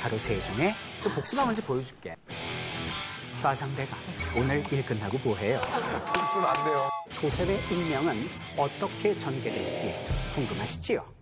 바로 세 중에 또 복숭아 먼저 보여줄게. 좌상대가 오늘 일 끝나고 뭐해요? 복숭아 안 돼요. 조셉의 운명은 어떻게 전개될지 궁금하시지요?